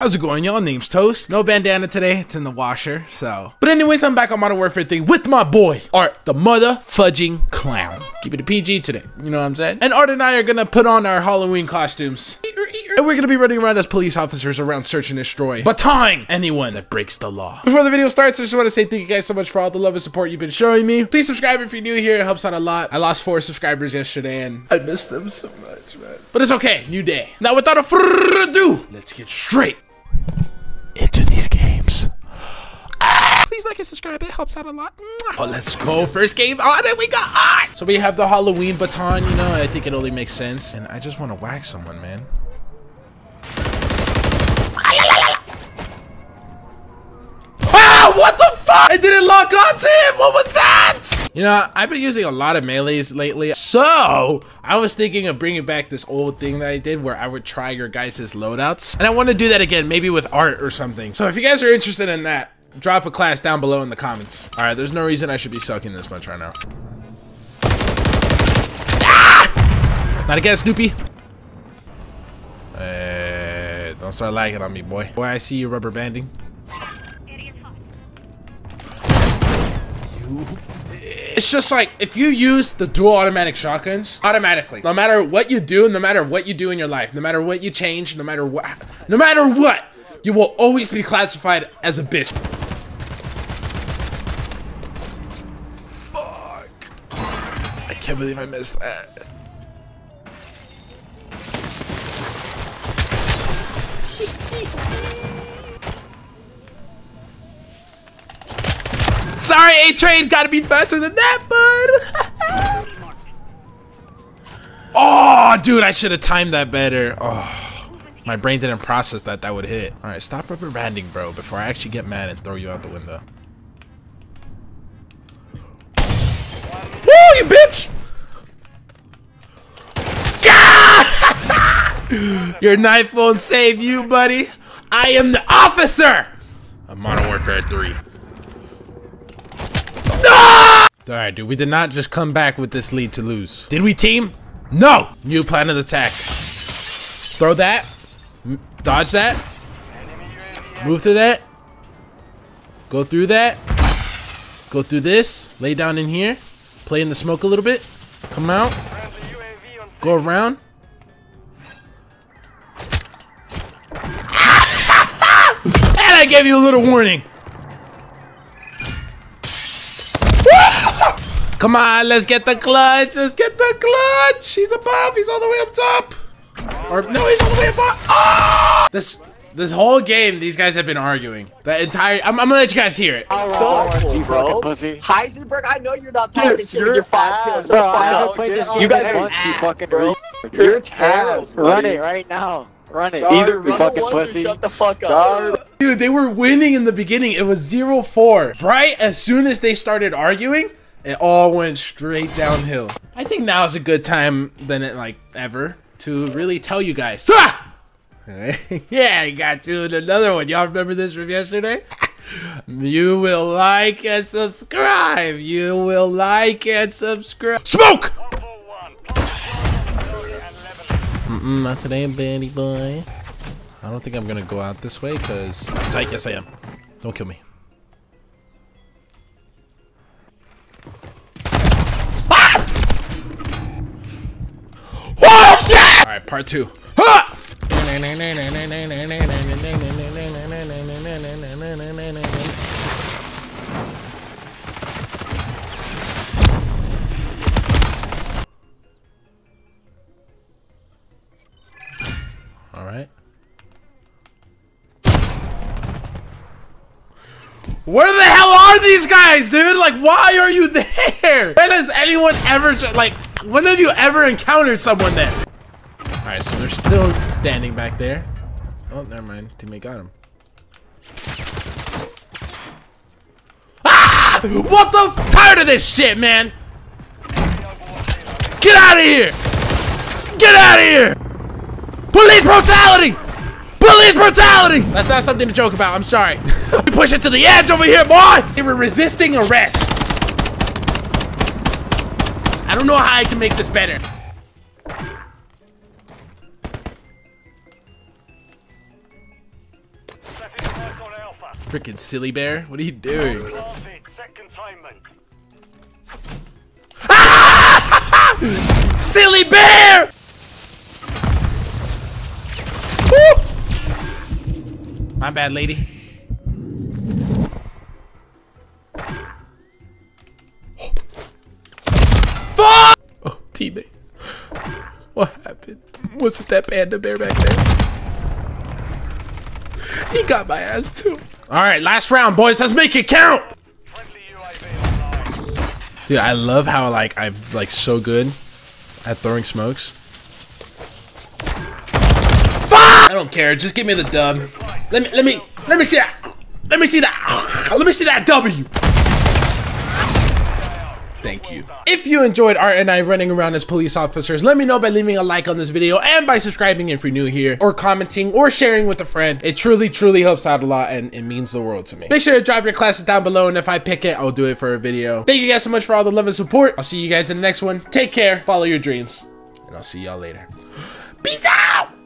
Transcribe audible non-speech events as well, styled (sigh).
How's it going, y'all? Name's Toast. No bandana today. It's in the washer, so. But anyways, I'm back on Modern Warfare 3 with my boy, Art, the mother fudging clown. Keep it a PG today. You know what I'm saying? And Art and I are gonna put on our Halloween costumes. And we're gonna be running around as police officers around search and destroy, baton anyone that breaks the law. Before the video starts, I just want to say thank you guys so much for all the love and support you've been showing me. Please subscribe if you're new here. It helps out a lot. I lost four subscribers yesterday, and I miss them so much, man. But it's okay. New day. Now, without a further ado, let's get straight Please like and subscribe, it helps out a lot. Oh, let's go. First game on it, we got on. So we have the Halloween baton, you know, I think it only makes sense. And I just want to whack someone, man. Ah, what the fuck? I didn't lock onto him. What was that? You know, I've been using a lot of melees lately. So I was thinking of bringing back this old thing that I did where I would try your guys' loadouts. And I want to do that again, maybe with art or something. So if you guys are interested in that, drop a class down below in the comments. All right, there's no reason I should be sucking this much right now. Ah! Not again, Snoopy. Hey, don't start lagging on me, boy. Boy, I see you rubber banding. It's just like if you use the dual automatic shotguns automatically, no matter what you do, no matter what you do in your life, no matter what you change, no matter what, no matter what, you will always be classified as a bitch. Fuck. I can't believe I missed that. (laughs) Sorry, A-Train, gotta be faster than that, bud. (laughs) oh, dude, I should have timed that better. Oh, my brain didn't process that that would hit. All right, stop rubber banding, bro, before I actually get mad and throw you out the window. Woo, you bitch! Your knife won't save you, buddy. I am the officer of Modern Warfare 3. Alright, dude, we did not just come back with this lead to lose. Did we team? No! New plan of attack. Throw that. Dodge that. Move through that. Go through that. Go through this. Lay down in here. Play in the smoke a little bit. Come out. Go around. Gave you a little warning. (laughs) Come on, let's get the clutch. Let's get the clutch. He's above. He's all the way up top. Or no, he's all the way above. Oh! This this whole game, these guys have been arguing. The entire. I'm, I'm gonna let you guys hear it. Oh, So, bro. pussy. Heisenberg, I know you're not talking Yes, to me. you're You're five kills. Bro, I haven't oh, played this You guys in are You fucking bro. You're, You're ass, ass. Run it right now. Run it. Either Either run fucking pussy. shut the fuck up. Dude, they were winning in the beginning. It was 0-4. Right as soon as they started arguing, it all went straight downhill. I think now is a good time than it like ever to really tell you guys. Ah! (laughs) yeah, I got to another one. Y'all remember this from yesterday? (laughs) You will like and subscribe. You will like and subscribe. Smoke! Mm-mm, not today, Betty boy. I don't think I'm gonna go out this way because psych. Yes, I am. Don't kill me. Ah! Oh shit! All right, part two. Ah! All Where the hell are these guys, dude? Like, why are you there? When has anyone ever, like, when have you ever encountered someone there? All right, so they're still standing back there. Oh, never mind. Teammate got him. Ah! What the? Tired of this shit, man. Get out of here! Get out of here! Police brutality! Police brutality! That's not something to joke about. I'm sorry. (laughs) we push it to the edge over here, boy! They were resisting arrest. I don't know how I can make this better. Freaking silly bear. What are you doing? My bad, lady. Fuck! Oh, teammate. What happened? Was it that panda bear back there? He got my ass too. All right, last round, boys. Let's make it count. Dude, I love how like I'm like so good at throwing smokes. Fuck! I don't care. Just give me the dub. Let me let me let me see that. Let me see that. Let me see that W. Thank you. If you enjoyed Art and I running around as police officers, let me know by leaving a like on this video and by subscribing if you're new here, or commenting, or sharing with a friend. It truly, truly helps out a lot and it means the world to me. Make sure to drop your classes down below and if I pick it, I'll do it for a video. Thank you guys so much for all the love and support. I'll see you guys in the next one. Take care, follow your dreams, and I'll see y'all later. Peace out!